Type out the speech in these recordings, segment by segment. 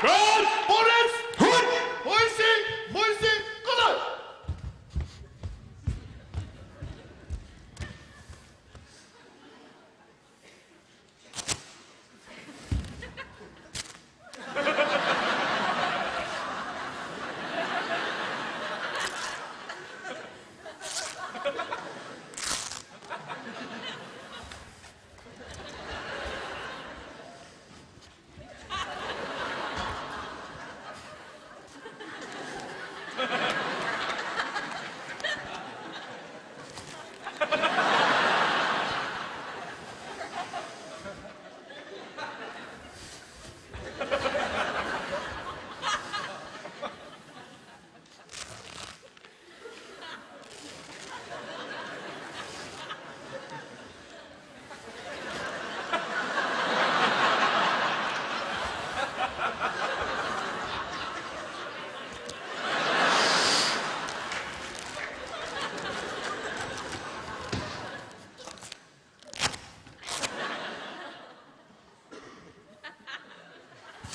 Boris!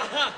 Aha,